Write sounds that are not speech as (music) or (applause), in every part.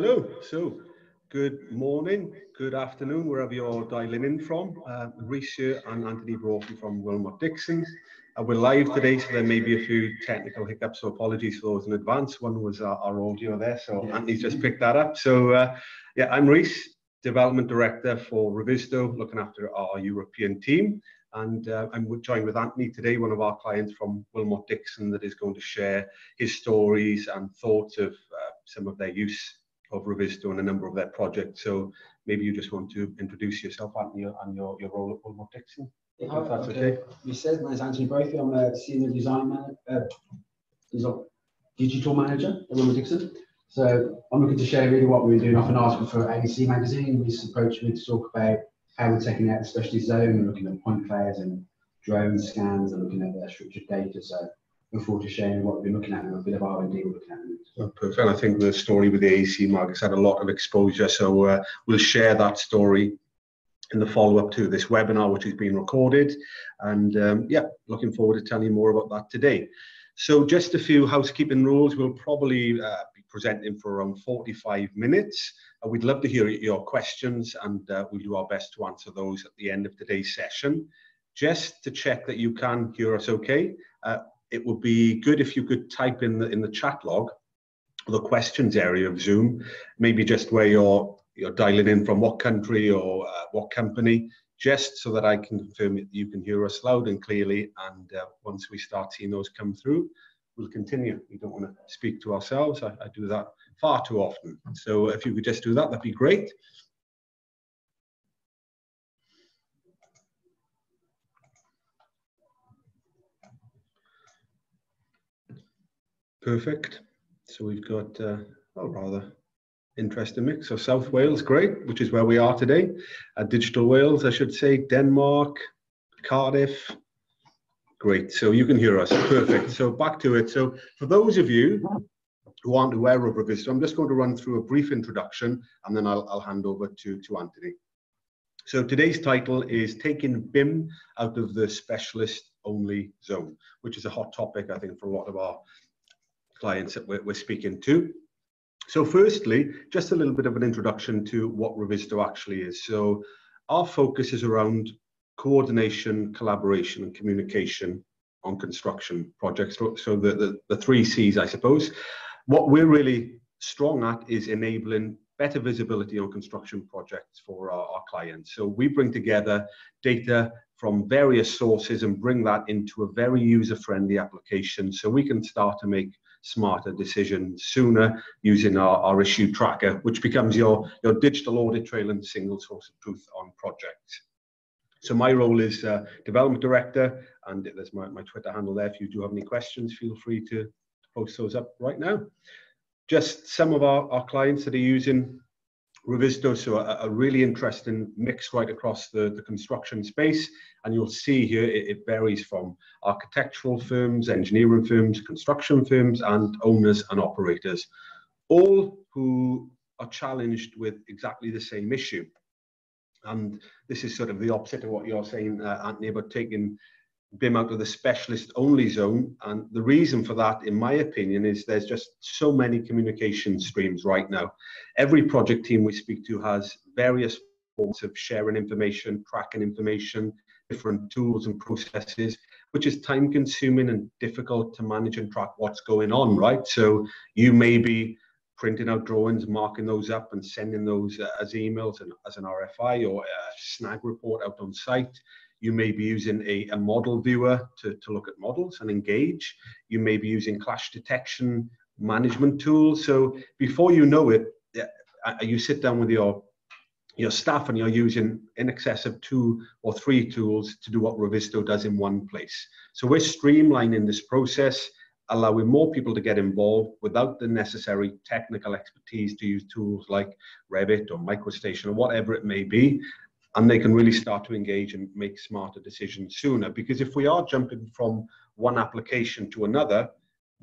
Hello. So, good morning, good afternoon, wherever you're dialing in from. Uh, Rhys here and Antony Brophy from Willmott Dixon. Uh, we're live today, so there may be a few technical hiccups, so apologies for those in advance. One was our, our audio there, so yeah. Antony's just picked that up. So, uh, yeah, I'm Rhys, Development Director for Revizto, looking after our European team. And uh, I'm joined with Antony today, one of our clients from Willmott Dixon, that is going to share his stories and thoughts of uh, some of their use of Revizto and a number of their projects. So maybe you just want to introduce yourself and your, and your, your role at Willmott Dixon. Yeah, if that's okay. okay. You said, my name is Antony Brophy. I'm a senior design manager, uh, digital manager at Willmott Dixon. So I'm looking to share really what we're doing off an article for AEC magazine. We approached me to talk about how we're taking out the specialty zone and looking at point clouds and drone scans and looking at their structured data. So look forward to sharing what we're looking at and a bit of R&D we're looking at. Oh, perfect. I think the story with the AEC mark has had a lot of exposure, so uh, we'll share that story in the follow-up to this webinar, which is being recorded. And um, yeah, looking forward to telling you more about that today. So just a few housekeeping rules. We'll probably uh, be presenting for around 45 minutes. Uh, we'd love to hear your questions and uh, we'll do our best to answer those at the end of today's session. Just to check that you can hear us okay, uh, it would be good if you could type in the in the chat log the questions area of Zoom, maybe just where you're you're dialing in from what country or uh, what company, just so that I can confirm that you can hear us loud and clearly. And uh, once we start seeing those come through, we'll continue. We don't want to speak to ourselves. I, I do that far too often. So if you could just do that, that'd be great. Perfect. So we've got uh, a rather interesting mix. So South Wales, great, which is where we are today. Uh, Digital Wales, I should say, Denmark, Cardiff. Great. So you can hear us. Perfect. So back to it. So for those of you who aren't aware of Revizto, I'm just going to run through a brief introduction and then I'll, I'll hand over to, to Antony. So today's title is Taking BIM Out of the Specialist Only Zone, which is a hot topic, I think, for a lot of our clients that we're, we're speaking to. So firstly, just a little bit of an introduction to what Revizto actually is. So our focus is around coordination, collaboration, and communication on construction projects. So the, the, the three C's, I suppose. What we're really strong at is enabling better visibility on construction projects for our, our, clients. So we bring together data from various sources and bring that into a very user-friendly application so we can start to make smarter decisions sooner using our, our issue tracker, which becomes your, your digital audit trail and single source of truth on projects. So my role is uh, development director, and there's my, my Twitter handle there. If you do have any questions, feel free to, to post those up right now. Just some of our, our clients that are using Revizto, so a, a, really interesting mix right across the, the construction space. And you'll see here it, it, varies from architectural firms, engineering firms, construction firms, and owners and operators, all who are challenged with exactly the same issue. And this is sort of the opposite of what you're saying, uh, Antony, about taking BIM out of the specialist only zone. And the reason for that, in my opinion, is there's just so many communication streams right now. Every project team we speak to has various forms of sharing information, tracking information, different tools and processes, which is time consuming and difficult to manage and track what's going on, right? So you may be printing out drawings, marking those up and sending those as emails and as an RFI or a snag report out on site. You may be using a, a model viewer to, to look at models and engage. You may be using clash detection management tools. So before you know it, you sit down with your your staff and you're using in excess of two or three tools to do what Revizto does in one place. So we're streamlining this process, allowing more people to get involved without the necessary technical expertise to use tools like Revit or MicroStation or whatever it may be and they can really start to engage and make smarter decisions sooner. Because if we are jumping from one application to another,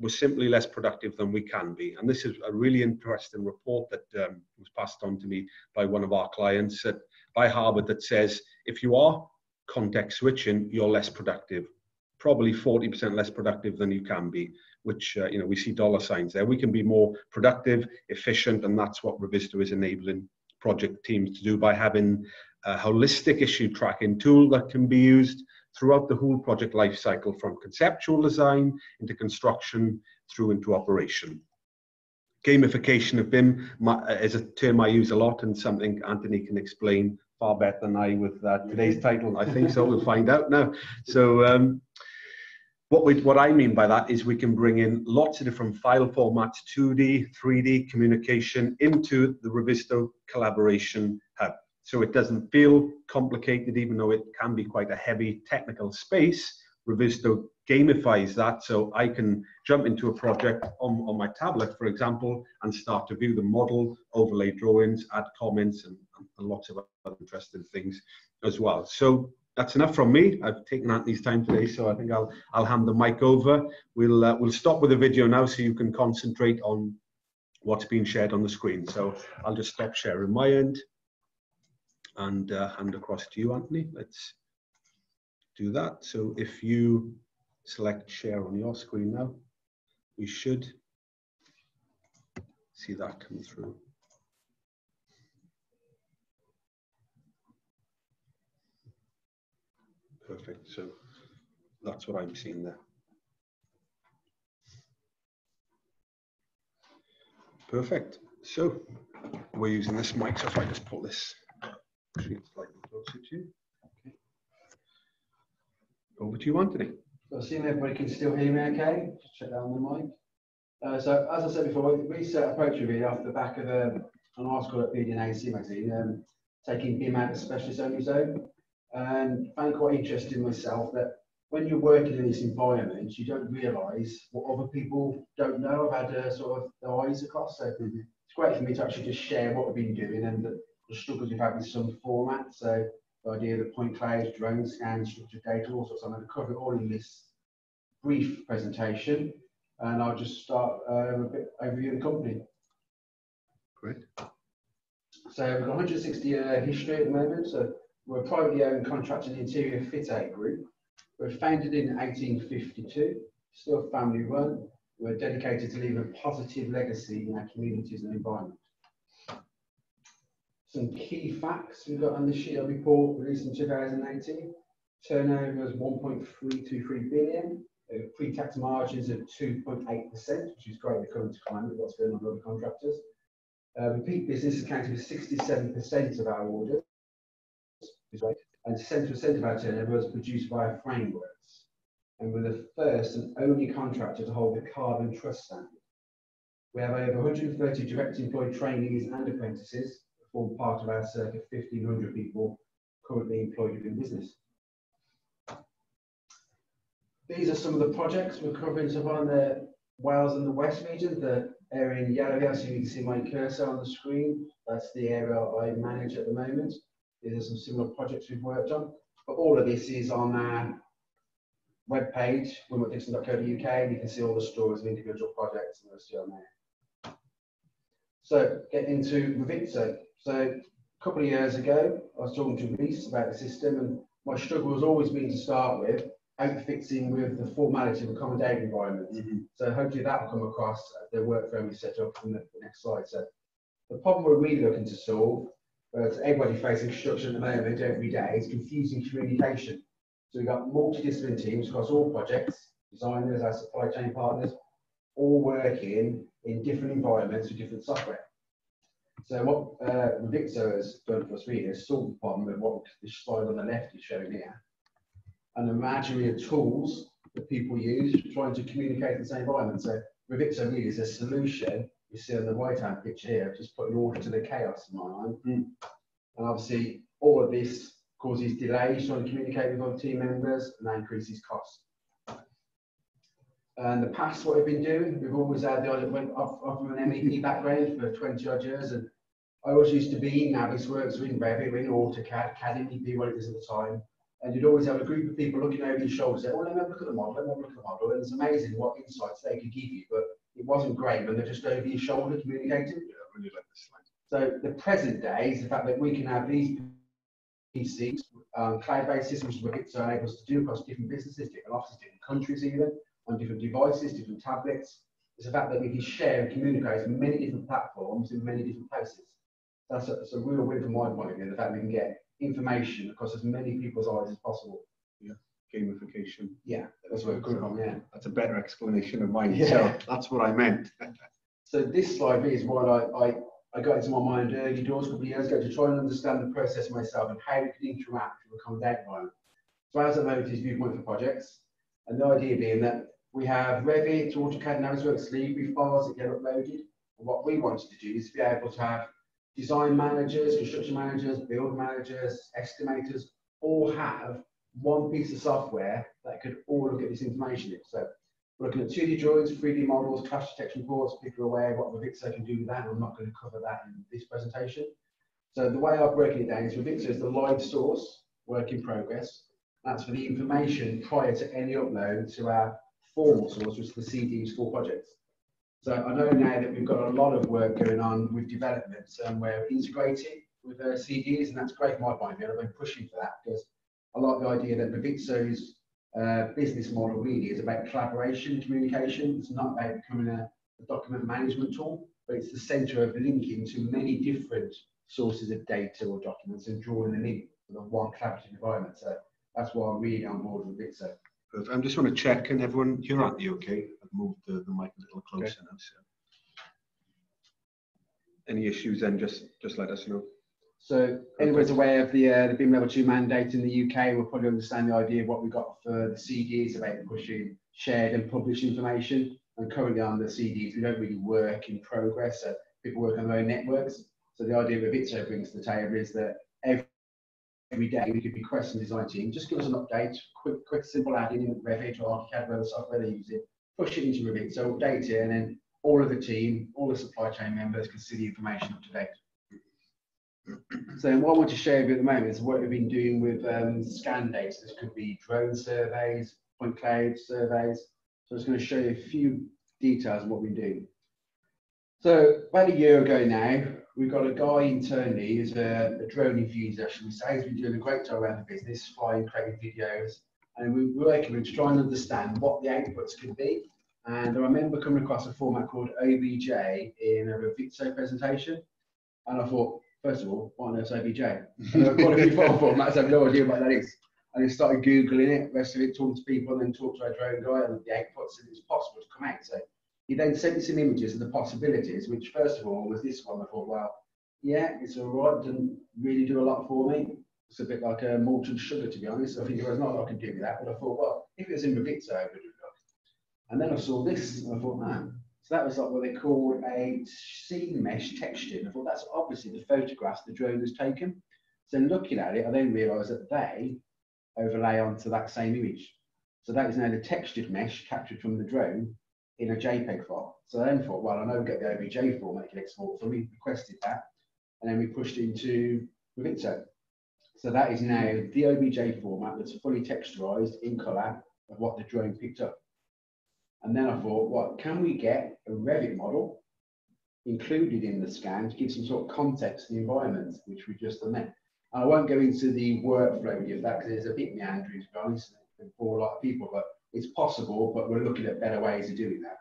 we're simply less productive than we can be. And this is a really interesting report that um, was passed on to me by one of our clients at, by Harvard that says if you are context switching, you're less productive, probably 40% less productive than you can be, which uh, you know we see dollar signs there. We can be more productive, efficient, and that's what Revizto is enabling project teams to do by having a holistic issue tracking tool that can be used throughout the whole project lifecycle from conceptual design into construction through into operation. Gamification of BIM is a term I use a lot and something Antony can explain far better than I with uh, today's title. I think so. We'll find out now. So um, what we what I mean by that is we can bring in lots of different file formats, 2D, 3D communication into the Revizto collaboration hub. So it doesn't feel complicated, even though it can be quite a heavy technical space. Revizto gamifies that so I can jump into a project on, on my tablet, for example, and start to view the model, overlay drawings, add comments, and, and lots of other interesting things as well. So that's enough from me. I've taken Antony's time today, so I think I'll I'll hand the mic over. We'll uh, we'll stop with the video now, so you can concentrate on what's being shared on the screen. So I'll just stop sharing my end and uh, hand across to you, Antony. Let's do that. So if you select share on your screen now, we should see that come through. Perfect. So that's what I'm seeing there. Perfect. So we're using this mic, so if I just pull this slightly closer to you. Okay. Over to you, Antony. So assuming everybody can still hear me okay, just check down the mic. Uh, so as I said before, we set approach really off the back of um, an article at BDNAC magazine, um, taking BIM out of specialist only zone and I found quite interesting myself that when you're working in this environment, you don't realise what other people don't know. I've had uh, sort of the eyes across, so it's great for me to actually just share what I've been doing and the, the struggles we've had with some formats. So the idea of the point clouds, drone scans, structured data, all sorts. I'm going to cover it all in this brief presentation, and I'll just start uh, a bit overview of the company. Great. So we've got 160 year history at the moment. So we're a privately owned contracted interior fit out group. We're founded in 1852, still family run. We're dedicated to leaving a positive legacy in our communities and environment. Some key facts we've got on the of report released in 2018. Turnover was 1.323 billion, uh, pre-tax margins of 2.8%, which is great in the current climate, what's going on with other contractors. Uh, repeat business accounted for 67% of our orders and 70% of our turnover was produced via frameworks, and we're the first and only contractor to hold the carbon trust standard. We have over 130 direct employed trainees and apprentices form part of our circa 1,500 people currently employed in business. These are some of the projects we're covering so far in the Wales and the West region, the area in yellow here, so you can see my cursor on the screen. That's the area I manage at the moment. These are some similar projects we've worked on. But all of this is on our webpage, willmottdixon.co.uk. You can see all the stories of individual projects and those on there. So get into Revizto. So a couple of years ago, I was talking to Rhys about the system and my struggle has always been to start with outfitting with the formality of a common data environment. Mm -hmm. So hopefully that will come across the workflow we set up from the, the next slide. So the problem we're really looking to solve but everybody facing construction at the moment every day is confusing communication. So we've got multidisciplinary teams across all projects, designers, our supply chain partners, all working in different environments with different software. So what uh, has done for us really is solve the problem with what this slide on the left is showing here. An imaginary of tools that people use trying to communicate in the same environment. So Revizto really is a solution you see on the right hand picture here, just putting order to the chaos in my mind. Mm. And obviously, all of this causes delays trying to communicate with other team members and that increases costs. And the past, what we've been doing, we've always had the idea, went off, off from an MEP background for 20 odd years. And I always used to be in Navisworks, in Revit, in AutoCAD, CAD MEP, what it was at the time. And you'd always have a group of people looking over your shoulder, say, oh, let me look at the model, let me look at the model. And it's amazing what insights they could give you. But it wasn't great when they're just over your shoulder communicating. Yeah, I really like this slide. So the present day is the fact that we can have these PCs, um, cloud-based systems, which are able to do across different businesses, different offices, different countries even. On different devices, different tablets. It's the fact that we can share and communicate on many different platforms in many different places. That's a, that's a real win from my point of view, the fact we can get information across as many people's eyes as possible. Yeah, Gamification. Yeah, that's where we're from, yeah. That's a better explanation of mine. Yeah. So (laughs) that's what I meant. (laughs) So this slide is what I, I, I got into my mind early doors a couple of years ago to try and understand the process myself and how we could interact with a common environment. So as I noted, is viewpoint for projects. And the idea being that we have Revit, AutoCAD, Navisworks, Library files that get uploaded. And what we wanted to do is be able to have design managers, construction managers, build managers, estimators, all have one piece of software that could all look at this information in. So we're looking at 2D drawings, 3D models, clash detection reports. People are aware what Revizto can do with that. I'm not going to cover that in this presentation. So the way I've broken it down is Revizto is the live source, work in progress. That's for the information prior to any upload to our formal source, which is the CDs for projects. So I know now that we've got a lot of work going on with developments and we're integrating with uh, CDs, and that's great from my point of view. I've been pushing for that because I like the idea that Revizto's uh, business model really is about collaboration, communication. It's not about becoming a, a document management tool, but it's the center of linking to many different sources of data or documents and drawing them in the one collaborative environment. So that's why I'm really on board with Revizto. But I'm just want to check, and everyone, you're at the okay? I've moved the, the mic a little closer Okay. now. So. Any issues then just just let us know. So anyone's aware of the uh, the BIM level two mandate in the UK will probably understand the idea of what we've got for the CDs about pushing shared and published information. And currently on the CDs, we don't really work in progress. So people work on their own networks. So the idea of Vitso brings to the table is that every, day we could request and design team, just give us an update, quick, quick, simple add in Revit or AutoCAD, whatever software they're using, push it into Revit, so update it, and then all of the team, all the supply chain members can see the information up to date. So what I want to share with you at the moment is what we've been doing with um, scan data. This could be drone surveys, point cloud surveys. So I'm just going to show you a few details of what we're doing. So about a year ago now, we've got a guy internally who's a, a drone enthusiast, we say. He's been doing a great job around the business, flying, creating videos. And we we're working with to try and understand what the outputs could be. And I remember coming across a format called OBJ in a Revizto presentation. And I thought, first of all, what on earth's OBJ? And were quite a few formats, I have no idea what that is. And I started Googling it, rest of it, talking to people, and then talked to our drone guy and the outputs, and it was possible to come out. So he then sent me some images of the possibilities, which first of all was this one. I thought, well, yeah, it's all right, didn't really do a lot for me. It's a bit like a molten sugar, to be honest. I think there was not a lot I could do with that, but I thought, well, if it was in Revizto, I would have looked. And then I saw this, and I thought, man, so that was like what they call a scene mesh texture. And I thought that's obviously the photographs the drone has taken. So looking at it, I then realised that they overlay onto that same image. So that is now the textured mesh captured from the drone in a JPEG file. So I then thought, well, I know we get the OBJ format you can export. So we requested that, and then we pushed into Revizto. So that is now the OBJ format that's fully texturized in colour of what the drone picked up. And then I thought, what can we get a Revit model included in the scan to give some sort of context to the environment, which we just there. And I won't go into the workflow of that because it's a bit meandering to be honest for a lot of people, but it's possible, but we're looking at better ways of doing that.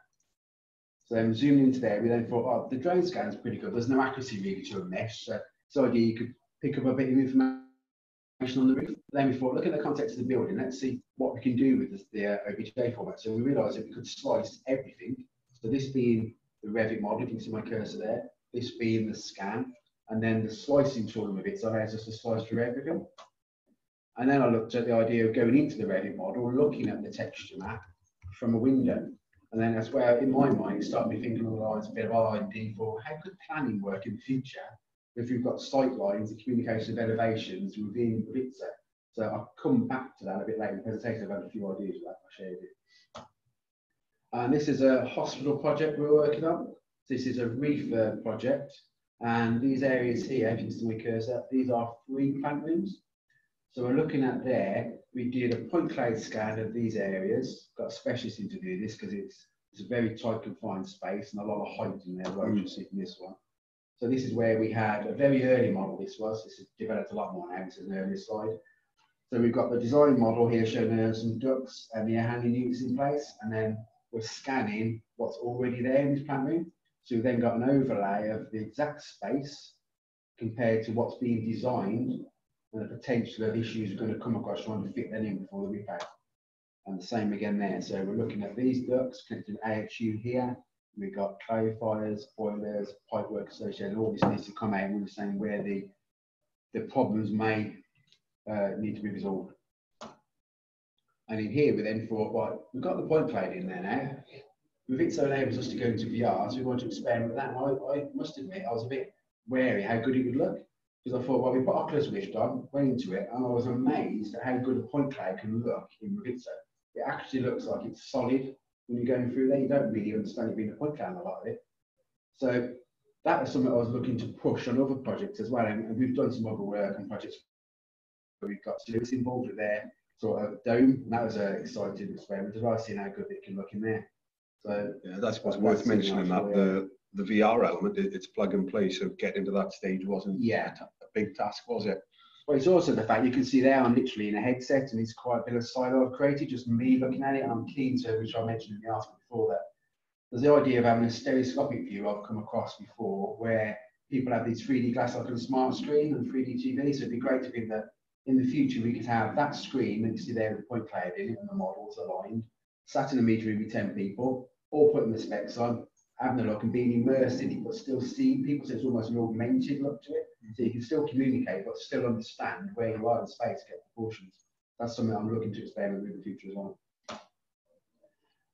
So then zooming into there, we then thought, oh, the drone scan is pretty good. There's no accuracy really to a mesh. So the idea you could pick up a bit of information on the roof. Then we thought, look at the context of the building. Let's see what we can do with the, uh, OBJ format. So we realised that we could slice everything. So this being the Revit model, you can see my cursor there. This being the scan, and then the slicing tool with it. So allows us to slice through everything. And then I looked at the idea of going into the Revit model, looking at the texture map from a window. And then that's where, in my mind, it started me thinking along the lines a bit of R&D for how could planning work in the future if we've got sight lines and communication of elevations within Revizto. So I'll come back to that a bit later in the presentation. I've had a few ideas that. I shared it. And this is a hospital project we're working on. This is a refurb project. And these areas here, if you can see my cursor, these are three plant rooms. So we're looking at there, we did a point cloud scan of these areas. Got a specialist in to do this because it's, it's a very tight confined space and a lot of height in there, well, Mm. you'll see from this one. So this is where we had a very early model, this was, this has developed a lot more now, this is an earlier slide. So we've got the design model here showing uh, some ducts and the air handling units in place, and then we're scanning what's already there in this plant room. So we've then got an overlay of the exact space compared to what's being designed and the potential of issues we're going to come across trying to fit them in before the repair. And the same again there. So we're looking at these ducts connected to AHU here. We've got clarifiers, boilers, pipework associated. All this needs to come out and understand where the the problems may uh, need to be resolved. And in here, we then thought, well, we've got the point cloud in there now. With it so enables us to go into VR, so we want to experiment with that. And I, I must admit, I was a bit wary how good it would look. Because I thought, well, we've put Oculus Rift on, went into it, and I was amazed at how good a point cloud can look in Revizto. It actually looks like it's solid when you're going through there. You don't really understand it being a point cloud a lot of it. So that was something I was looking to push on other projects as well. And, and we've done some other work on projects where we've got students involved with their sort of dome. And that was an exciting experiment as well, seeing how good it can look in there. So yeah, that's what's worth mentioning that the the VR element, it, it's plug and play. So getting to that stage wasn't yeah big task, was it? Well, it's also the fact you can see there I'm literally in a headset and it's quite a bit of silo I've created, just me looking at it. And I'm keen to, which I mentioned in the article before, that there's the idea of having a stereoscopic view I've come across before where people have these 3D glass like a smart screen and 3D TV. So it'd be great to be that in the future we could have that screen that you see there with the point cloud in it and the models aligned, sat in a meeting with 10 people, all putting the specs on, having a look and being immersed in it, but still seeing people. So it's almost an augmented look to it. So you can still communicate, but still understand where you are in space, get proportions. That's something I'm looking to experiment with in the future as well.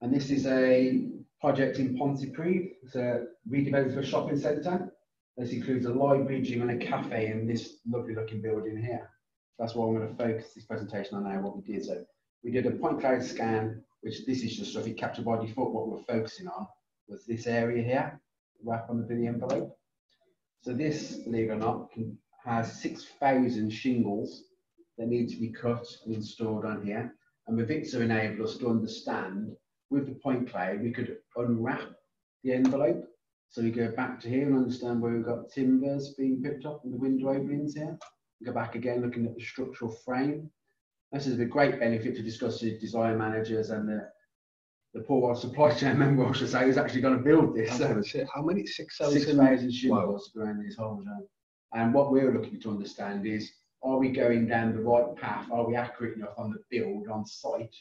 And this is a project in Pontypridd. It's a for a shopping centre. This includes a library, gym, and a cafe in this lovely looking building here. That's what I'm going to focus this presentation on now, what we did. So we did a point cloud scan, which this is just stuff it captured by default. What we're focusing on was this area here, wrap on the envelope. So this, believe it or not, can, has 6,000 shingles that need to be cut and installed on here. And Revizto enabled us to understand with the point cloud, we could unwrap the envelope. So we go back to here and understand where we've got timbers being picked up and the window openings here. We go back again, looking at the structural frame. This is a great benefit to discuss with design managers and the, the poor old supply chain member, I should say, who's actually going to build this. So, how many? 6,000? 6,000 shingles wow. around this whole zone. And what we're looking to understand is, are we going down the right path? Are we accurate enough on the build on site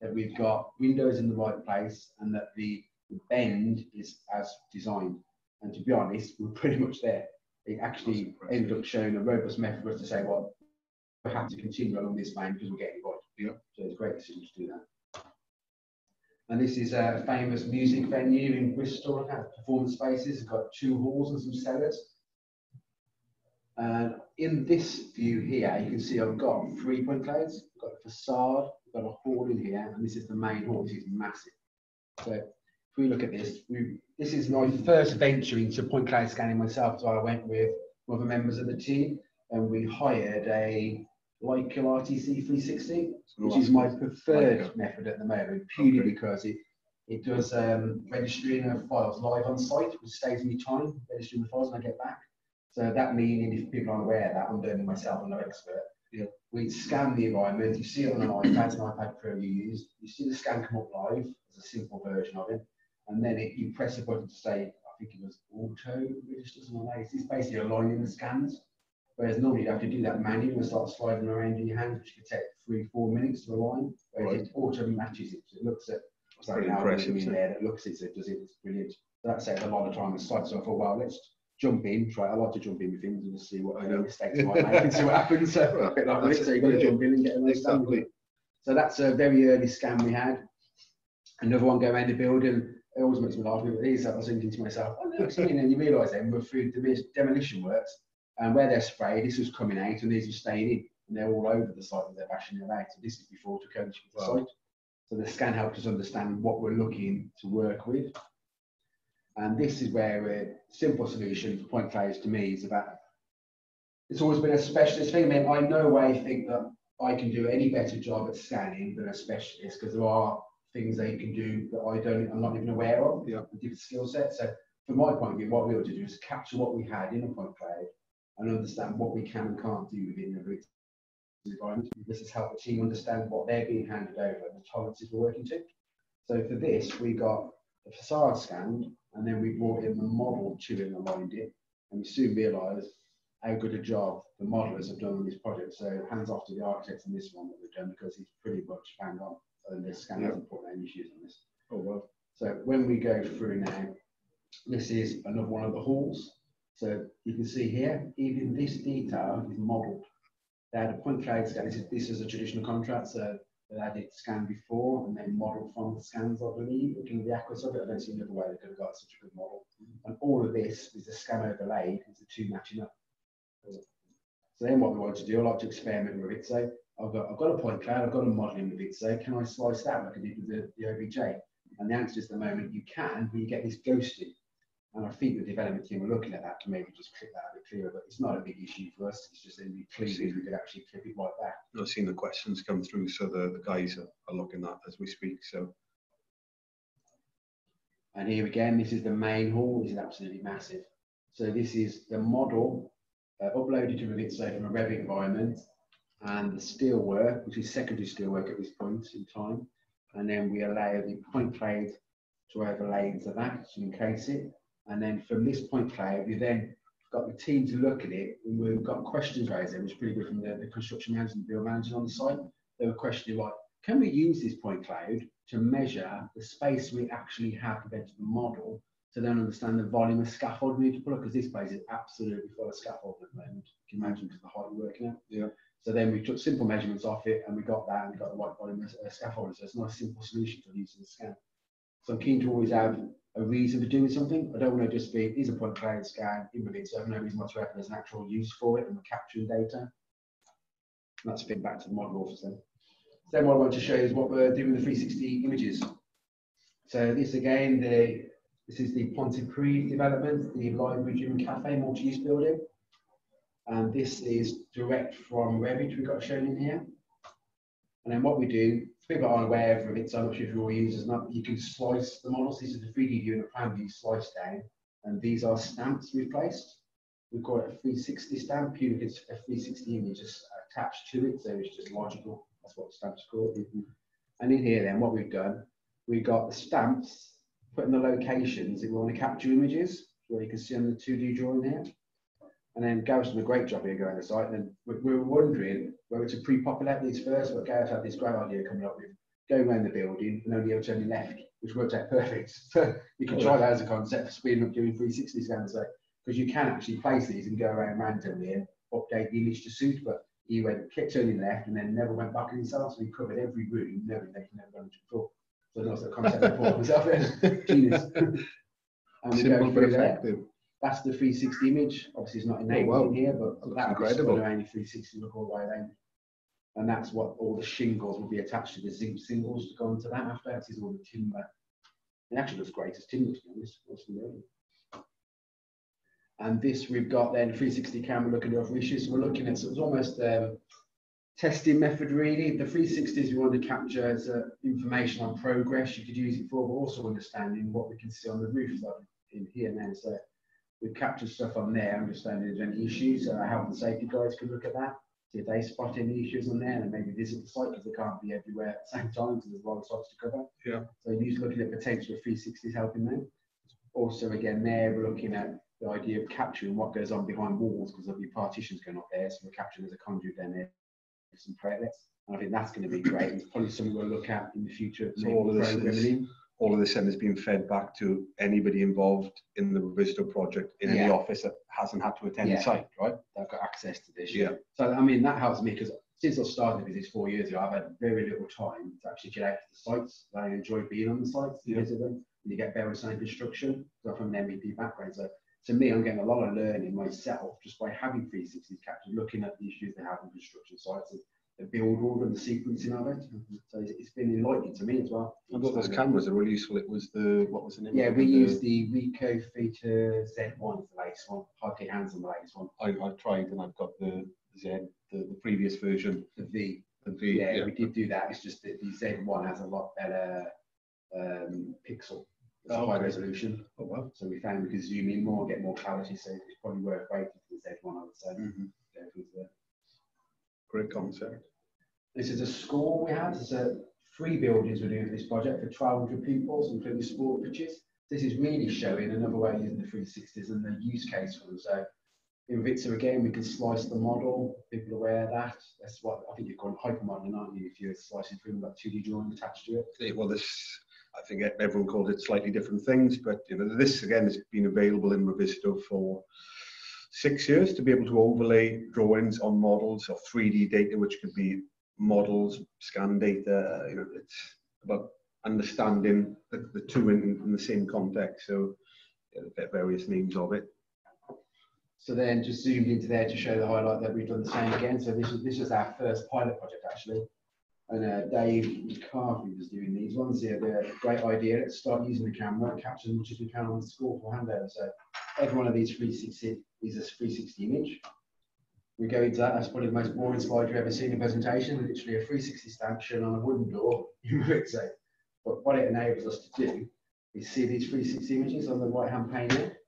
that we've got windows in the right place and that the, the bend is as designed. And to be honest, we're pretty much there. It actually ended up showing a robust method for us to say, well, we have to continue along this vein because we're getting right. Yeah. So it's a great decision to do that. And this is a famous music venue in Bristol, It has performance spaces. It's got two halls and some cellars. And in this view here, you can see I've got three point clouds. I've got the facade, We've got a hall in here, and this is the main hall. This is massive. So if we look at this, we, this is my first venture into point cloud scanning myself. So I went with the members of the team, and we hired a Leica RTC 360, which is my preferred Leica. method at the moment, purely okay. because it it does um, registering of files live on site, which saves me time registering the files when I get back. So that meaning, if people aren't aware of that, I'm doing it myself, I'm no expert. Yeah we scan the environment, you see it on an iPad, an iPad Pro you use, you see the scan come up live as a simple version of it, and then it, you press a button to say, I think it was auto register, something like. It's basically aligning the scans, whereas normally you have to do that manually and start sliding around in your hands, which could take three, four minutes to align, whereas right. it auto matches it. So it looks at, sorry, now in there that looks at it, does it, it's brilliant. So that saves a lot of time on site, so I thought, well, let's jump in, try. I like to jump in with things and just see what I know mistakes I might make and see what happens. So (laughs) a bit like this, so you've got to jump in and get a nice exactly. So that's a very early scan we had. Another one go around the building. It always makes me laugh with these. I was thinking to myself, oh, no, and you realise then we're through the demolition works and where they're sprayed, this was coming out and these were staying in and they're all over the site that they're bashing it out. So this is before to coach the site. So the scan helped us understand what we're looking to work with. And this is where a simple solution for point clouds to me is about. It's always been a specialist thing. I mean, I no way think that I can do any better job at scanning than a specialist because there are things they can do that I don't, I'm not even aware of. Yeah. Different skill sets. So from my point of view, what we ought to do is capture what we had in a point cloud and understand what we can and can't do within the route environment. This has helped the team understand what they're being handed over and the tolerances we're working to. So for this, we got the facade scanned, and then we brought in the model to it and aligned it, and we soon realised how good a job the modelers have done on this project. So hands off to the architects on this one that we've done because he's pretty much bang on, and the scan hasn't put any issues on this. Oh well. So when we go through now, this is another one of the halls. So you can see here, even this detail is modelled. They had a point cloud scan. This is, this is a traditional contract, so they had it scanned before and then modelled from the scans, I believe, looking at the accuracy of it. I don't see another way they could have got such a good model. And all of this is a scan overlaid, is the two matching up. So then what we want to do, I like to experiment with it. So I've got, I've got a point cloud, I've got a modelling with it. So can I slice that like I did with the, the OBJ? And the answer is the moment you can, but you get this ghosting. And I think the development team are looking at that to maybe just clip that a bit clearer, but it's not a big issue for us. It's just only clean if we could actually clip it like that. I've seen the questions come through, so the, the guys are, are looking at as we speak. So And here again, this is the main hall. This is absolutely massive. So this is the model uh, uploaded to Revizto from a Revit environment and the steel work, which is secondary steel work at this point in time. And then we allow the point cloud to overlay into that to encase it. And then from this point cloud, we then got the team to look at it. And we've got questions raised there, which is pretty good from the, the construction manager and the build manager on the site. They were questioning like, can we use this point cloud to measure the space we actually have compared to the model to then understand the volume of scaffold we need to put up? Because this place is absolutely full of scaffold at the moment. You can imagine because the height we're working at. Yeah. So then we took simple measurements off it and we got that and we got the right volume of uh, scaffolding. So it's not a simple solution for using the scan. So I'm keen to always have a reason for doing something. I don't want to just be, here's a point cloud scan in Revit, so I have no reason whatsoever. There's an actual use for it and we're capturing data. And that's fit back to the model officer. Then what I want to show is what we're doing with the 360 images. So this again, the this is the Pontypridd development, the library, gym cafe multi-use building. And this is direct from Revit we got shown in here. And then what we do, people aren't aware of it, so sure if your users not, you can slice the models. This is the 3D view and the plan view sliced down. And these are stamps we've placed. We've got a 360 stamp, you get a 360 image just attached to it, so it's just logical. That's what stamps called. And in here then, what we've done, we've got the stamps, putting the locations if we want to capture images, where you can see on the 2D drawing here. And then Gareth's done a great job here going the site. And we, we were wondering whether to pre-populate these first, but Gareth had this great idea coming up with going around the building and only ever turning left, which worked out perfect. (laughs) So you can try that as a concept for speeding up doing 360 scans. Because you can actually place these and go around randomly and update the image to suit, but he went kept turning left and then never went back himself, so he covered every room, knowing that he never gone to before. So that's the concept for himself. (laughs) (laughs) Genius. and we simple but through there. That's the 360 image. Obviously, it's not enabled wow. in here, but Looks that was incredible. around 360 look all the way around. And that's what all the shingles will be attached to the zinc singles to go into that after. That is all the timber. It actually looks great as timber, to be honest. Awesome. And this we've got then 360 camera looking at other issues. So we're looking at so it's almost um, testing method really. The 360s we want to capture as uh, information on progress you could use it for, but also understanding what we can see on the roof in here now. So we've captured stuff on there, understanding if there's any issues. So our health and safety guys can look at that, see if they spot any issues on there, and maybe visit the site because they can't be everywhere at the same time because there's a lot of sites to cover. Yeah. So use looking at potential 360s helping them. Also, again, there we're looking at the idea of capturing what goes on behind walls because there'll be partitions going up there. So we're capturing as a conduit down there some outlets. And I think that's going to be great. It's probably something we'll look at in the future. So all of this is-. All of this then has been fed back to anybody involved in the Revizto project in any Yeah. office that hasn't had to attend Yeah. the site, right? they've got access to this. Yeah. So I mean that helps me because since I started with this four years ago, I've had very little time to actually get out to the sites. I enjoy being on the sites, Yeah. visit them. And you get better saying construction. So from an MEP background, so to me, I'm getting a lot of learning myself just by having 360s captured, looking at the issues they have in construction sites, and the build order and the sequencing of it. So it's, it's been enlightening to me as well. I thought those cameras are really useful. It was the what was the name? Yeah, we The- use the Ricoh Theta Z1 is the latest one. Hard to get hands on the latest one. I, I tried and I've got the Z, the, the previous version. The V. The V. yeah, Yeah. we did do that. It's just that the Z1 has a lot better um, pixel. It's Oh, high resolution. Oh well. So we found we could zoom in more, get more clarity. So it's probably worth waiting for the Z1, I would say. Mhm. Go through the- Great concept. This is a school we have. It's a three buildings we're doing for this project for 1,200 pupils, including sport pitches. This is really showing another way of using the 360s and the use case for them. So in Vitzer again, we can slice the model. People are aware of that. That's what I think you're calling hypermodeling, aren't you? If you're slicing through like 2D drawing attached to it. Well, this I think everyone called it slightly different things, but you know this again has been available in Revizto for six years to be able to overlay drawings on models of 3D data, which could be models, scan data. You know, it's about understanding the, the two in, in the same context. So yeah, various names of it. So then just zoomed into there to show the highlight that we've done the same again. So this is this is our first pilot project actually. And uh, Dave Carvey was doing these ones. He had a great idea. Let's start using the camera, capture as much as we can on the score for handover. So every one of these 360 is a 360 image. We go into that. That's probably the most boring slide you've ever seen in a presentation. Literally a 360 stanchion on a wooden door. (laughs) You would say. But what it enables us to do is see these 360 images on the right hand pane here.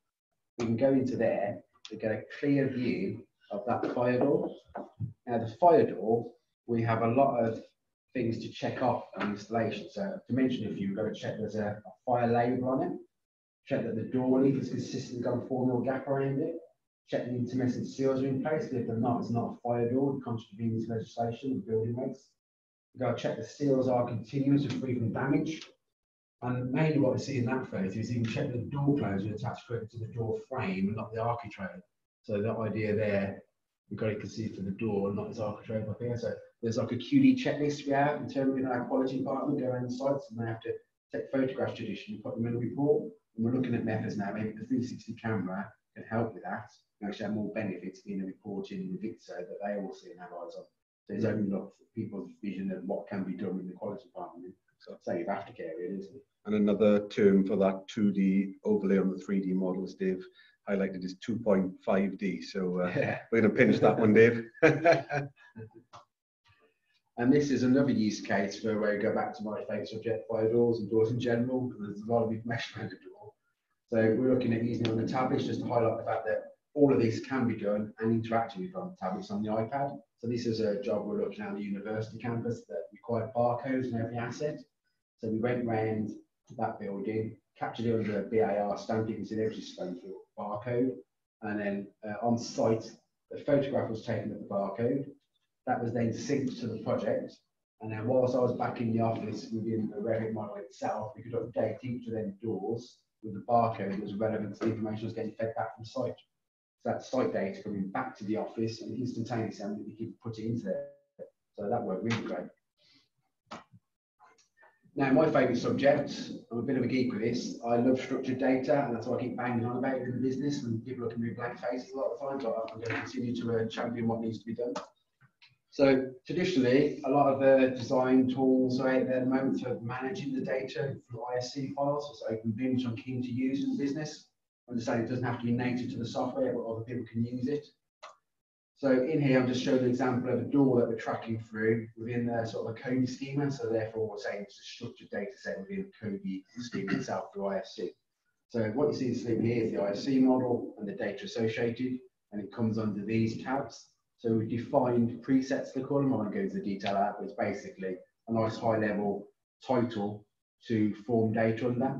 We can go into there to get a clear view of that fire door. Now the fire door, we have a lot of things to check off on installation. So to mention a few, we've got to check there's a, a fire label on it, check that the door leaf is consistently got a 4 mil gap around it, check the intermittent seals are in place, if they're not, it's not a fire door, contravening legislation and building regs. We've got to check the seals are continuous and free from damage. And mainly what we see in that photo is you can check the door closure attached to the door frame and not the architrave. So the idea there, we've got it conceived for the door, and not its architrave up here. So there's like a QD checklist we have in terms of our quality department, go around the sites and they have to take photographs traditionally, put them in a report. And we're looking at methods now, maybe the 360 camera can help with that and actually have more benefits a reporting in the Vitzer that they all see and have eyes on. So it's opened up people's vision of what can be done in the quality department. So I'd safe aftercare, really, isn't it? And another term for that 2D overlay on the 3D models, Dave highlighted is 2.5D. So uh, (laughs) yeah. we're going to pinch that one, Dave. (laughs) And this is another use case for where we go back to my favourite subject, fire doors and doors in general. There's a lot of information around the door. So we're looking at using it on the tablets just to highlight the fact that all of these can be done and interacting with on tablets on the iPad. So this is a job we're looking at on the university campus that required barcodes in every asset. So we went round that building, captured it under a BAR stamp, you can see is stamped barcode. And then uh, on site, the photograph was taken of the barcode, that was then synced to the project. And then whilst I was back in the office within the Revit model itself, we could update each of them doors with the barcode that was relevant to the information that was getting fed back from site. So that site data coming back to the office and instantaneously and we could put it into there. So that worked really great. Now, my favourite subject, I'm a bit of a geek with this. I love structured data, and that's what I keep banging on about it in the business. And people look at me blank faces a lot of times, time, but I'm going to continue to uh, champion what needs to be done. So traditionally, a lot of the design tools are out there at the moment for managing the data through IFC files. So open BIM, which I'm keen to use in the business. Understand it doesn't have to be native to the software, but other people can use it. So in here, I'm just showing an example of a door that we're tracking through within the sort of a COBie schema. So therefore, we're saying it's a structured data set within the COBie schema itself through IFC. So what you see in here is the IFC model and the data associated, and it comes under these tabs. So we've defined presets to call them. I won't go into the detail of but it's basically a nice high level title to form data that.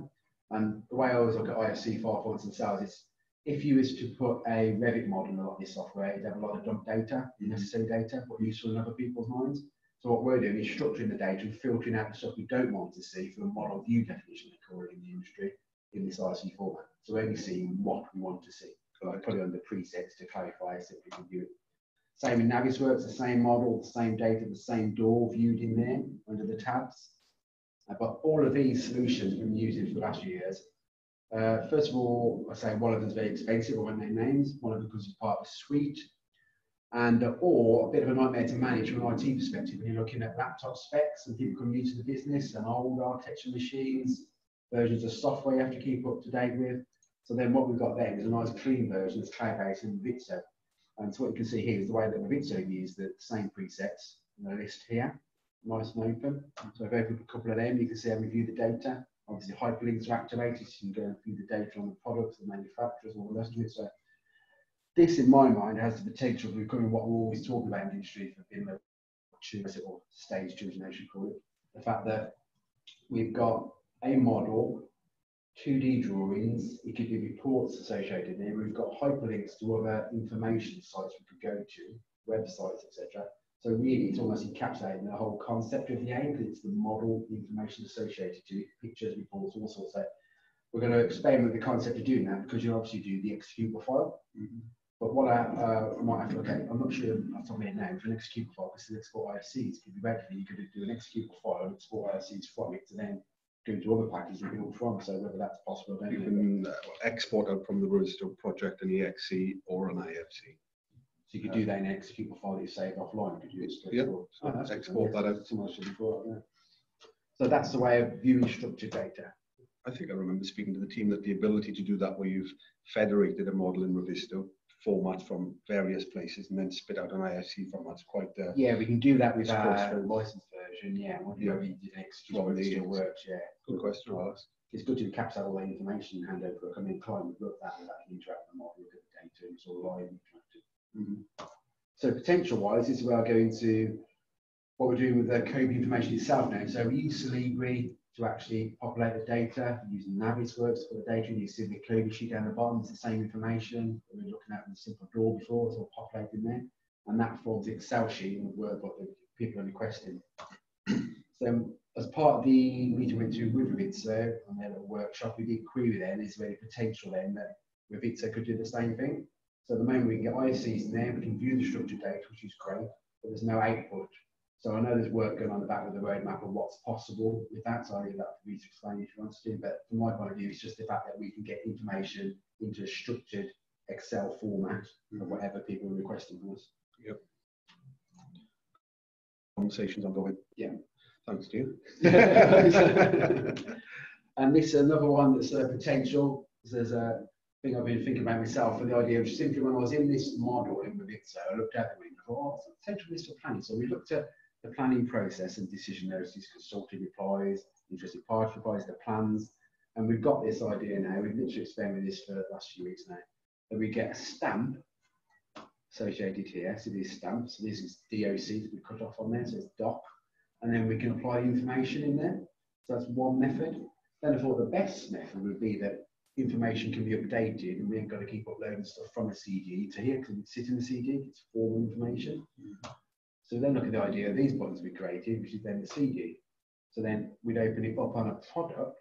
And the way I always look at IFC file formats cells is if you was to put a Revit model in a lot of this software, you'd have a lot of dump data, necessary data, but useful in other people's minds. So what we're doing is structuring the data and filtering out the stuff we don't want to see from a model view definition, they call in the industry, in this IFC format. So we're only seeing what we want to see. So I put it under presets to clarify so can view it same in Navisworks, the same model, the same data, the same door viewed in there under the tabs. Uh, but all of these solutions we've been using for the last few years. Uh, first of all, I say one of them is very expensive, one of their names, one of them because it's part of a suite, and uh, or a bit of a nightmare to manage from an IT perspective when you're looking at laptop specs and people come into the business and old architecture machines, versions of software you have to keep up to date with. So then what we've got there is a nice clean version that's cloud-based in Vitzer and so what you can see here is the way that also used the same presets in the list here, nice and open. So if I open a couple of them, you can see how we view the data. Obviously hyperlinks are activated, so you can go and view the data on the products, the manufacturers, all the rest of it. So this, in my mind, has the potential of becoming what we're always talking about in the industry for two or stage two, as you call it. The fact that we've got a model, 2D drawings, it could be reports associated there. We've got hyperlinks to other information sites we could go to, websites, etc. So really, it's almost encapsulating the whole concept of the aim because it's the model, the information associated to it, pictures, reports, all sorts. of. we're going to experiment with the concept of doing that because you obviously do the executable file. Mm -hmm. But what I, uh, I might have to look at, I'm not sure off the top of my head now, for an executable file, because the export IFCs could be ready. You could do an executable file and export IFCs from it to then go to other packages and build from. So whether that's possible, you can uh, export out from the Revizto project an EXE or an IFC. So you could do that in an executable file that you save offline. Could you yeah. Oh, export that out. Before, yeah. So that's the way of viewing structured data. I think I remember speaking to the team that the ability to do that where you've federated a model in Revizto format from various places and then spit out an IFC format. It's quite uh, yeah, we can do that with our licensed version. Yeah, we'll do yeah. the next one still works. Yeah, good question. It's good to encapsulate all the information and hand over. I mean, client would look at that and that can interact with the model, look at the data, and it's all live interactive. Mm -hmm. So potential wise, this is where I go into what we're doing with the COBie information itself now. So we use Solibri to actually populate the data using Navisworks for the data. And you see the COBie sheet down the bottom, it's the same information that we are looking at in the simple draw before, it's all populated there. And that forms the Excel sheet in Word what the people are requesting. (clears throat) so as part of the meeting we went to with Revizto on their little workshop, we did query then, is there any potential then that Revizto could do the same thing? So at the moment we can get IFCs in there, we can view the structured data, which is great, but there's no output so I know there's work going on the back of the roadmap of what's possible with that. So I'll leave that for you to explain if you want to. do. But from my point of view, it's just the fact that we can get information into a structured Excel format mm-hmm. of whatever people are requesting from us. Yep. Conversations ongoing. Yeah. Thanks you. (laughs) (laughs) and this is another one that's a potential. There's a thing I've been thinking about myself, and the idea of simply when I was in this model in Revizto, I looked at the window, oh, potential this for planning. So we looked at the planning process and decision notices, consulting replies, interested party replies, the plans. And we've got this idea now, we've literally experimented with this for the last few weeks now, that we get a stamp associated here. So these stamps, so this is DOC that we cut off on there, so it's doc. And then we can apply information in there. So that's one method. Then I thought the best method would be that information can be updated and we ain't got to keep uploading stuff from a CD to here because it sit in the CD, it's formal information. So then look at the idea of these buttons we created, which is then the CD. So then we'd open it up on a product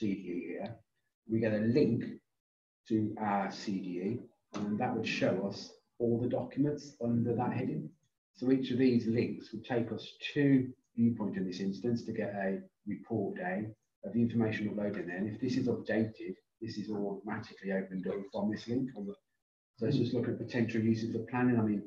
CDE here. We get a link to our CDE, and that would show us all the documents under that heading. So each of these links would take us to Viewpoint in this instance to get a report day of the information uploaded there. And if this is updated, this is automatically opened up from this link. So let's just look at potential uses for planning. I mean,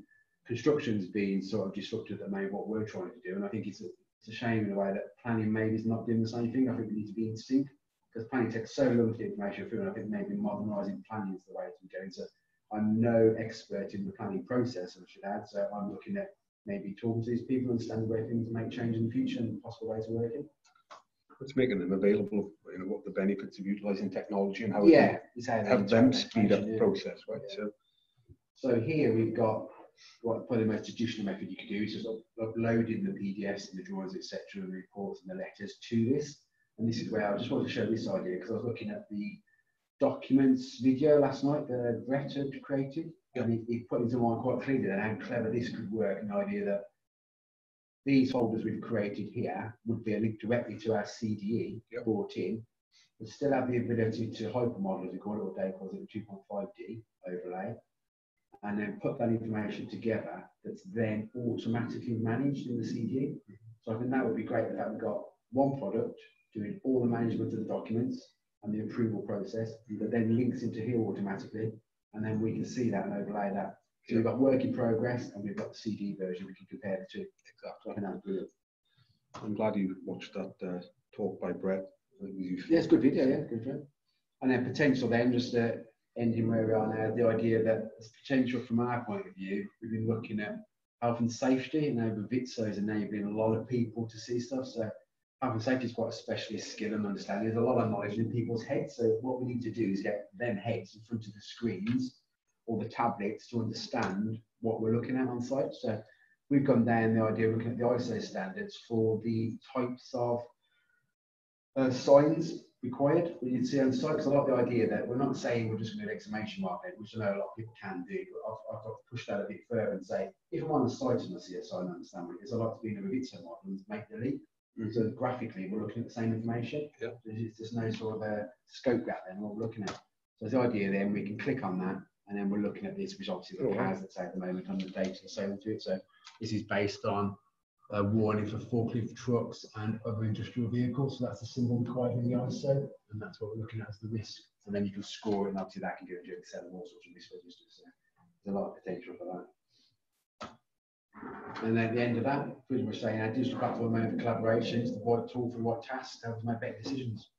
construction's been sort of disrupted at the moment what we're trying to do. And I think it's a, it's a shame in a way that planning maybe is not doing the same thing. I think we need to be in sync because planning takes so long to get information through. And I think maybe modernising planning is the way to go. So I'm no expert in the planning process, I should add. So I'm looking at maybe talking to these people, and understanding where things make change in the future and possible ways of working. It's making them available, you know, what the benefits of utilising technology and how yeah, it can help them speed up the process, right? Yeah. So, so here we've got what probably the most traditional method you could do is just uploading the PDFs and the drawings, etc., and the reports and the letters to this. And this is where I just wanted to show this idea because I was looking at the documents video last night that Brett had created, yep. and he, he, put into mind quite clearly that how clever this could work. An idea that these folders we've created here would be a link directly to our CDE yep. brought in, but still have the ability to hypermodel, as we call it, or calls it, 2.5D overlay and then put that information together that's then automatically managed in the CD. So I think that would be great that we've got one product doing all the management of the documents and the approval process that then links into here automatically, and then we can see that and overlay that. So we've got work in progress and we've got the CD version we can compare the two. Exactly. Think that's brilliant. I'm glad you watched that uh, talk by Brett. Yeah, it's good video, yeah, good video. And then potential then just uh, ending where we are now, the idea that there's potential from our point of view, we've been looking at health and safety, and now Revizto is enabling a lot of people to see stuff. So health and safety is quite a specialist skill and understanding. There's a lot of knowledge in people's heads. So what we need to do is get them heads in front of the screens or the tablets to understand what we're looking at on site. So we've gone down the idea of looking at the ISO standards for the types of uh, signs required that you'd see on site. Because I like the idea that we're not saying we're just going to do exclamation mark there, which I know a lot of people can do, but I've, I've got to push that a bit further and say, if I'm on the site and I see a sign, I understand what it is. I like to be in a Revit model and make the leap. Mm-hmm. So graphically, we're looking at the same information. Yeah. There's, there's no sort of a scope gap then what we're looking at. So the idea then we can click on that and then we're looking at this, which obviously the CAS that's at the moment on the data associated to it. So this is based on a warning for forklift trucks and other industrial vehicles. So that's the symbol required in the ISO, and that's what we're looking at as the risk. And then you can score it, and obviously that can go into Excel and all sorts of risk registers. So there's a lot of potential for that. And then at the end of that, as we're saying, our digital platform for collaboration is the right tool for the right tasks to help us make better decisions.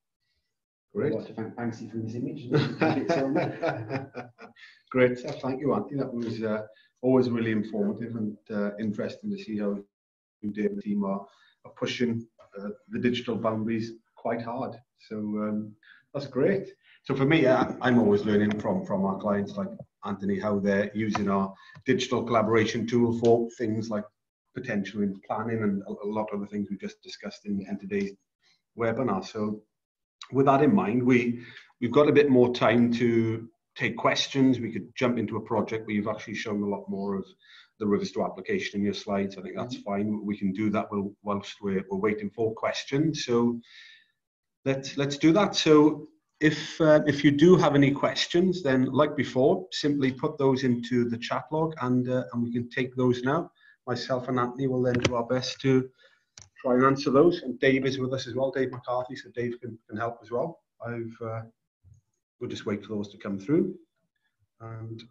Great. I'd to thank Banksy for this image. (laughs) Great. Thank you, Antony. That was uh, always really informative and uh, interesting to see how you and the team are, are pushing uh, the digital boundaries quite hard. So um, that's great. So for me, uh, I'm always learning from from our clients like Antony how they're using our digital collaboration tool for things like potential in planning and a, a lot of the things we just discussed in, in today's webinar. So with that in mind, we we've got a bit more time to take questions. We could jump into a project where you've actually shown a lot more of the Revizto application in your slides. I think that's mm-hmm. fine. We can do that whilst we're, we're waiting for questions. So let's let's do that. So if uh, if you do have any questions, then like before, simply put those into the chat log, and uh, and we can take those now. Myself and Antony will then do our best to try and answer those. And Dave is with us as well, Dave McCarthy, so Dave can, can help as well. I've uh, we'll just wait for those to come through. And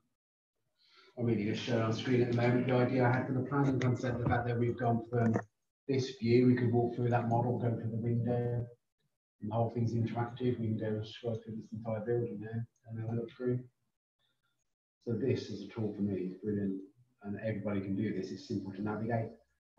I'm really just showing on screen at the moment the idea I had for the planning concept, the fact that we've gone from this view, we could walk through that model, go through the window, and the whole thing's interactive. We can go through this entire building there and then look through. So this is a tool for me, it's brilliant. And everybody can do this, it's simple to navigate.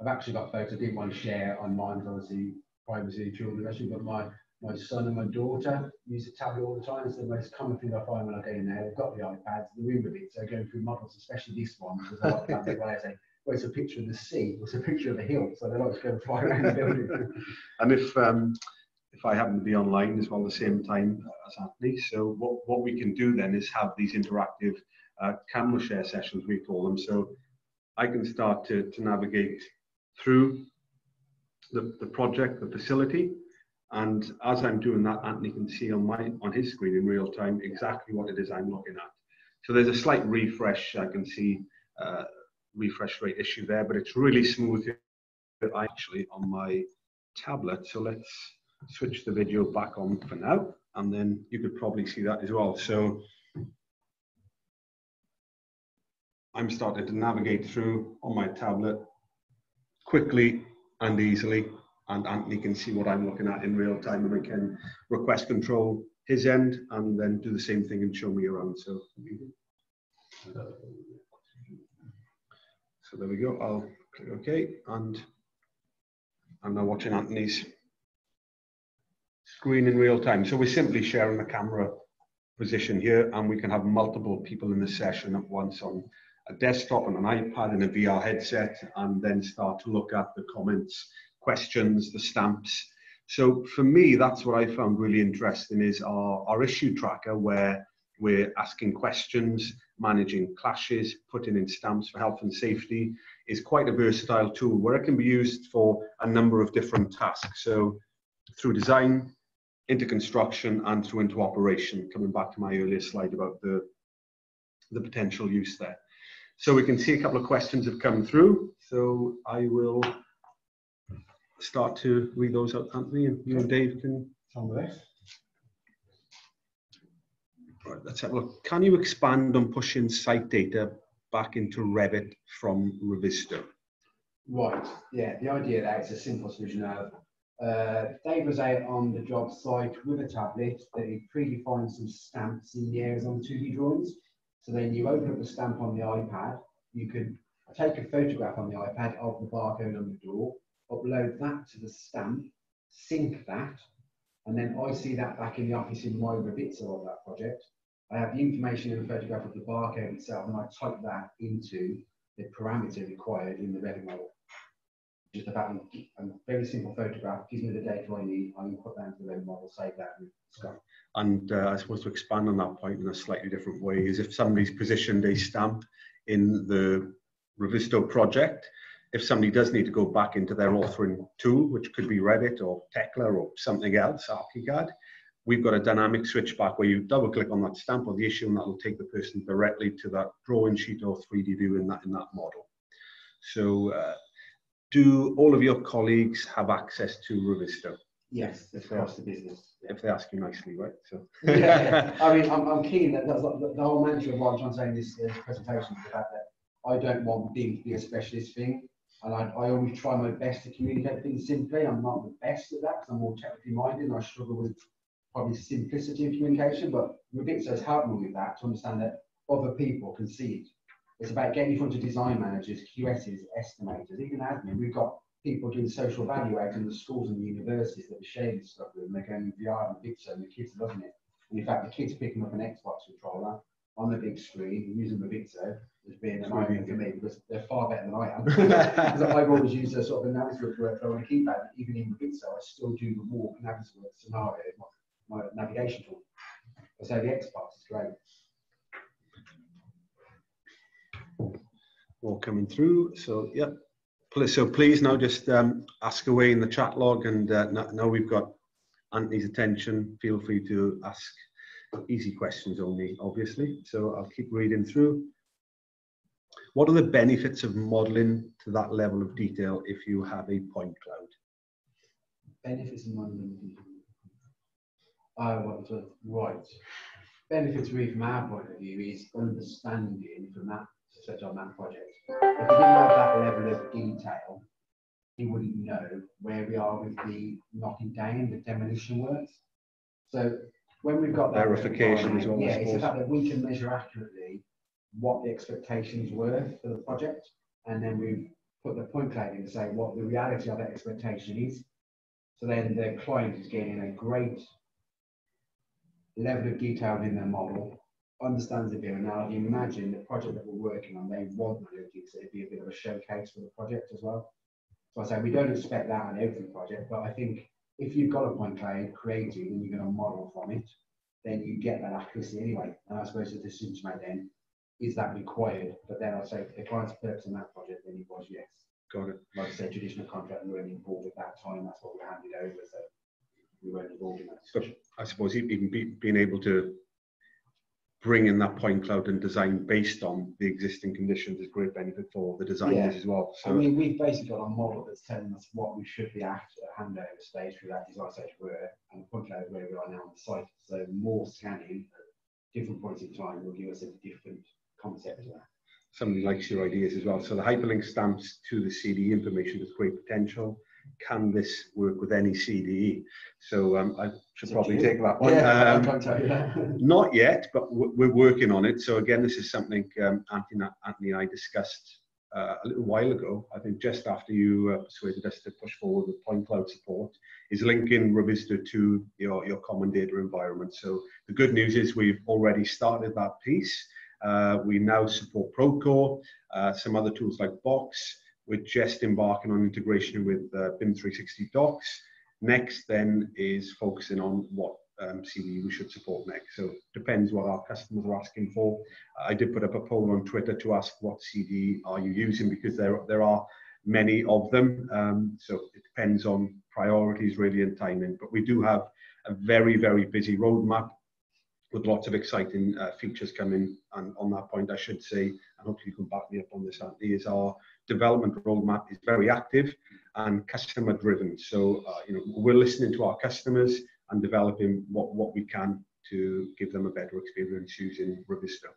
I've actually got photos I didn't want to share on mine, obviously privacy children, actually, but my my son and my daughter use a tablet all the time. It's the most common thing I find when I go in there. They've got the iPads, the room with it, so going through models, especially this one, because I like I say, well, it's a picture of the sea, it's a picture of the hill, so they like to fly around the building. (laughs) and if um, if I happen to be online as well at the same time as Antony, so what, what we can do then is have these interactive uh, camera share sessions, we call them. So I can start to, to navigate through the, the project, the facility, and as I'm doing that, Antony can see on my on his screen in real time exactly what it is I'm looking at. So there's a slight refresh. I can see uh, refresh rate issue there, but it's really smooth actually on my tablet. So let's switch the video back on for now, and then you could probably see that as well. So I'm starting to navigate through on my tablet quickly and easily and Antony can see what I'm looking at in real time and we can request control his end and then do the same thing and show me around. So, so there we go. I'll click OK and I'm now watching Antony's screen in real time. So we're simply sharing the camera position here and we can have multiple people in the session at once on a desktop and an iPad and a VR headset and then start to look at the comments questions, the stamps. So for me, that's what I found really interesting is our, our issue tracker where we're asking questions, managing clashes, putting in stamps for health and safety is quite a versatile tool where it can be used for a number of different tasks. So through design, into construction and through into operation, coming back to my earlier slide about the, the potential use there. So we can see a couple of questions have come through. So I will start to read those out, Antony, and you and Dave can. Some of this. Right, let's have a look. Can you expand on pushing site data back into Revit from Revizto? Right, yeah, the idea that it's a simple solution of uh, Dave was out on the job site with a tablet that he predefined some stamps in the areas on the 2D drawings. So then you open up the stamp on the iPad, you can take a photograph on the iPad of the barcode on the door, upload that to the stamp, sync that, and then I see that back in the office in my Revizto of that project. I have the information in the photograph of the barcode itself, and I type that into the parameter required in the Revit model. Just about a very simple photograph, gives me the data I need, I can put that into the Revit model, save that, and it's gone. And uh, I suppose to expand on that point in a slightly different way is if somebody's positioned a stamp in the Revizto project, if somebody does need to go back into their authoring tool, which could be Revit or Tekla or something else, Archicad, we've got a dynamic switchback where you double click on that stamp or the issue and that will take the person directly to that drawing sheet or 3D view in that, in that model. So uh, do all of your colleagues have access to Revizto? Yes, across the business. If they ask you nicely, right? So yeah, (laughs) I mean, I'm, I'm keen that that's like the, whole mantra of what I'm trying to say in this, uh, presentation is the fact that I don't want BIM to be a specialist thing. And I, I always try my best to communicate things simply. I'm not the best at that because I'm more technically minded and I struggle with probably simplicity of communication. But Revit has helped me with that to understand that other people can see it. It's about getting in front of design managers, QSs, estimators, even admin. We've got people doing social value out in the schools and the universities that are sharing this stuff with them. They're going VR and Revizto and the kids are loving it. And in fact, the kids are picking up an Xbox controller on the big screen using the Revizto has been an eye for me because they're far better than I am. (laughs) Because I've always used a sort of a Navisworks workflow on a keypad. Even in the Revizto, I still do the walk Navisworks scenario, my, my navigation tool. So the Xbox is great. All coming through. So, yeah. So please now just um, ask away in the chat log. And uh, now we've got Antony's attention. Feel free to ask easy questions only, obviously. So I'll keep reading through. What are the benefits of modeling to that level of detail if you have a point cloud? Benefits of modeling. I want to, right. Benefits really from our point of view is understanding from that, such on that project. If you didn't have that level of detail, you wouldn't know where we are with the knocking down, the demolition works. So when we've got that verification yeah, it's the fact that we can measure accurately what the expectations were for the project, and then we put the point cloud in to say what the reality of that expectation is. So then the client is getting a great level of detail in their model, understands the view, and now imagine the project that we're working on, they want analytics, so it'd be a bit of a showcase for the project as well. So I say we don't expect that on every project, but I think if you've got a point cloud created and you're going to model from it, then you get that accuracy anyway. And I suppose the decision to make then is that required? But then I'd say for the client's purpose in that project, then it was yes. Got it. Like I said, traditional contract, we weren't involved at that time. That's what we handed over. So we weren't involved in that discussion. I suppose even be, being able to bring in that point cloud and design based on the existing conditions is great benefit for the designers yeah. as well. So I mean, we've basically got a model that's telling us what we should be after handover stage through that design stage where and the point cloud where we are now on the site. So more scanning at different points in time will give us a different concept of that. Somebody likes your ideas as well. So the hyperlink stamps to the CD information has great potential. Can this work with any CDE? So um, I should probably take that one. Yeah, um, I can't tell you that. not yet, but we're working on it. So again, this is something um, Antony, Antony and I discussed uh, a little while ago, I think just after you uh, persuaded us to push forward with point cloud support, is linking Revizto to your, your common data environment. So the good news is we've already started that piece. Uh, we now support Procore, uh, some other tools like Box. We're just embarking on integration with uh, BIM 360 Docs. Next then is focusing on what um, CDE we should support next. So depends what our customers are asking for. I did put up a poll on Twitter to ask what CD are you using because there, there are many of them. Um, so it depends on priorities really and timing. But we do have a very, very busy roadmap with lots of exciting uh, features coming. And on that point, I should say, and hopefully you can back me up on this, Andy, is our development roadmap is very active and customer driven. So, uh, you know, we're listening to our customers and developing what, what we can to give them a better experience using Revizto.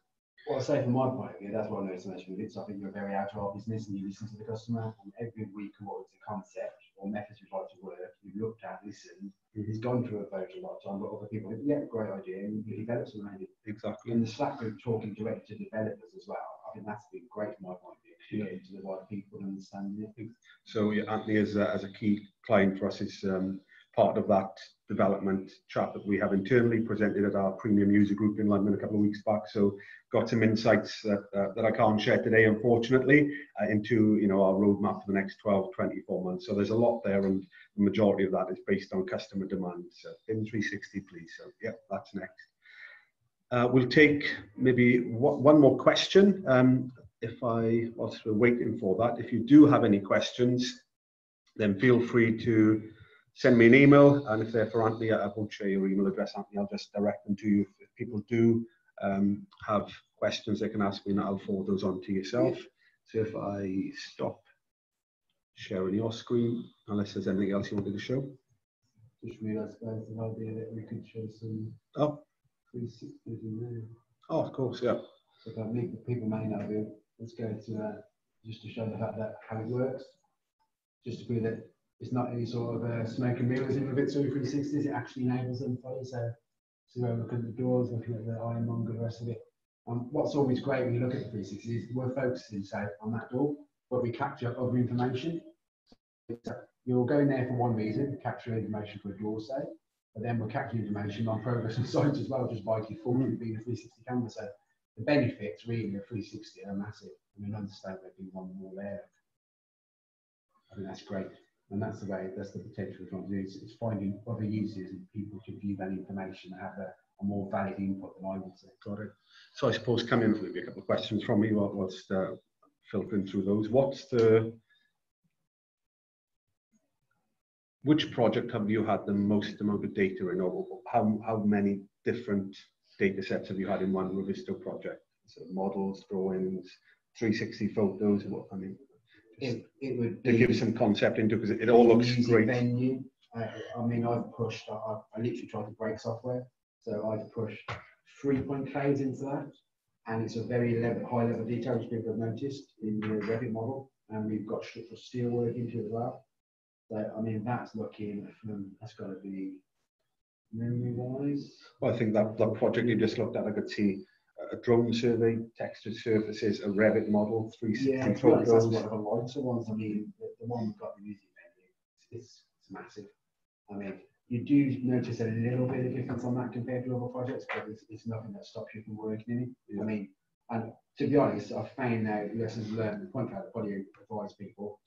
Well, say from my point of view, that's what I know so much with it. So I think you're a very agile business and you listen to the customer and every week what was the concept or methods you'd like to work, you've looked at, listened, mm-hmm. he's gone through a vote a lot of time, but other people, yeah, great idea, and you develop some maybe. Exactly. In the Slack group, talking directly to developers as well, I think that's been great from my point of view, yeah. to the right people and understanding it. So yeah, Antony, as a, as a key client for us, is um, part of that development chat that we have internally presented at our premium user group in London a couple of weeks back. So got some insights that, uh, that I can't share today, unfortunately, uh, into you know our roadmap for the next 12, 24 months. So there's a lot there, and the majority of that is based on customer demand. So BIM 360, please. So yeah, that's next. Uh, we'll take maybe one more question. Um, if I, we're waiting for that, if you do have any questions, then feel free to send me an email. And if they're for Antony, I won't share your email address, Antony. I'll just direct them to you. If people do um, have questions, they can ask me and I'll forward those on to yourself. So if I stop sharing your screen, unless there's anything else you wanted to show. Just realised, guys, the idea that we could show some oh. 360s in there. Oh, of course, yeah. So if people may know, let's go to uh, just to show the fact that how it works, just to prove that it's not any sort of uh, smoke and mirrors in with it. So 360s, it actually enables them fully. So, so we're looking at the doors, looking at the ironmonger, the rest of it. Um, what's always great when you look at the 360s is we're focusing, say, on that door, but we capture other information. So you're going there for one reason, capture information for a door, say, but then we're capturing information on progress and (laughs) sites as well, just by mm. being a 360 camera. So the benefits really of 360 are massive. I mean, understand there'd be one more there. I think that's great. And that's the way, that's the potential we're trying to do. It's, it's finding other uses and people to view that information and have a, a more valid input than I would say. Got it. So I suppose coming in maybe a couple of questions from me whilst uh, filtering through those. What's the which project have you had the most amount of data in, or how how many different data sets have you had in one Revizto project? So models, drawings, 360 photos. What I mean, it, it would to give some concept into because it, it all looks great. Venue. I, I mean, I've pushed. I, I literally tried to break software, so I've pushed three point clouds into that, and it's a very level, high level detail, which people have noticed in the Revit model, and we've got structural steel work into it as well. So I mean, that's looking from that's got to be memory wise. Well, I think that that project you just looked at, I could see a drone survey, textured surfaces, a Revit model, 360 yeah, photos. That's one of the lighter ones. I mean, the, the one we've got the music venue, it's, it's massive. I mean, you do notice a little bit of difference on that compared to other projects, but it's, it's nothing that stops you from working in it. Yeah. I mean, and to be honest, I've found now lessons learned, the point out probably advise people.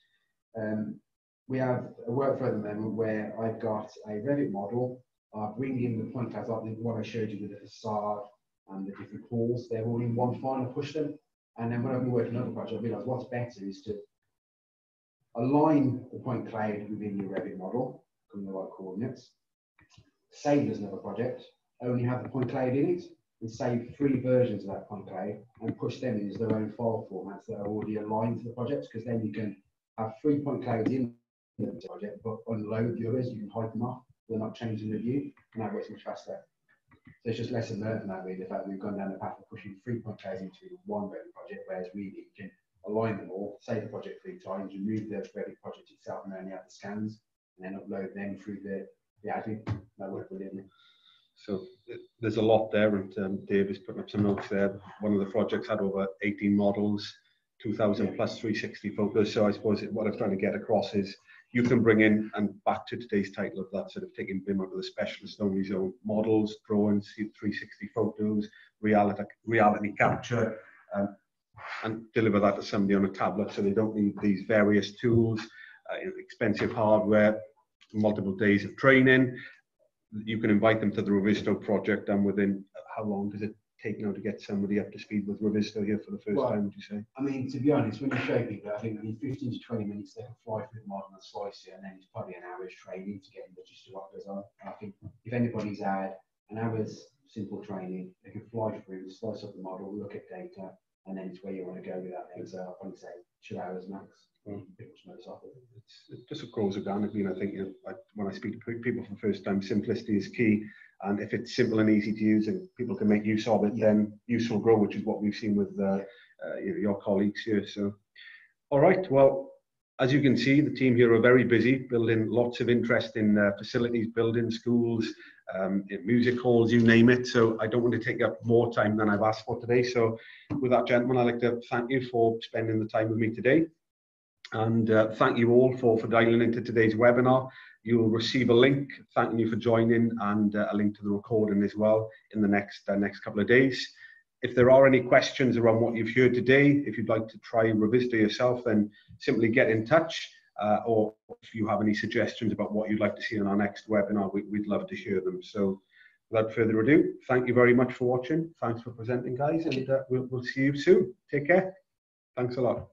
Um, we have a workflow at the moment where I've got a Revit model. I bring in the point clouds like the one I showed you with the facade, and the different calls, They're all in one file. I push them. And then when I've been working on another project, I realised what's better is to align the point cloud within your Revit model, from the right coordinates, save as another project, only have the point cloud in it, and save three versions of that point cloud and push them in as their own file formats that are already aligned to the projects, because then you can have three point clouds in the project, but unload the others, you can hide them off, they're not changing the view, and that works much faster. So it's just lesson learned from that really, the fact that we've gone down the path of pushing three point clouds into one Revit project, whereas really you can align them all, save the project three times, remove the Revit project itself and only have the scans, and then upload them through the, the admin. That worked brilliantly. So there's a lot there, and um, Dave is putting up some notes there. One of the projects had over 18 models, 2,000 yeah. plus 360 photos. So I suppose what I'm trying to get across is you can bring in, and back to today's title of that, sort of taking BIM out of the specialist only zone, models, drawings, 360 photos, reality, reality capture, um, and deliver that to somebody on a tablet so they don't need these various tools, uh, expensive hardware, multiple days of training. You can invite them to the Revizto project and within how long does it take now to get somebody up to speed with Revizto here for the first well, time, would you say? I mean, to be honest, when you show people, I think in 15 to 20 minutes they can fly through the model and slice it, and then it's probably an hour's training to get them to what goes on. I think if anybody's had an hour's simple training, they can fly through, slice up the model, look at data, and then it's where you want to go with that thing. So I'll probably say two hours max. Mm. It's, it just grows organically, and I think you know, I, when I speak to people for the first time, simplicity is key. And if it's simple and easy to use and people can make use of it, yeah. then use will grow, which is what we've seen with uh, uh, your colleagues here. So, all right. Well, as you can see, the team here are very busy building lots of interesting uh, facilities, building schools, um, music halls, you name it. So I don't want to take up more time than I've asked for today. So with that, gentlemen, I'd like to thank you for spending the time with me today. And uh, thank you all for, for dialing into today's webinar. You'll receive a link thanking you for joining and uh, a link to the recording as well in the next uh, next couple of days. If there are any questions around what you've heard today, if you'd like to try and revisit it yourself, then simply get in touch. Uh, or if you have any suggestions about what you'd like to see in our next webinar, we, would love to hear them. So without further ado, thank you very much for watching. Thanks for presenting, guys, and uh, we'll, we'll see you soon. Take care. Thanks a lot.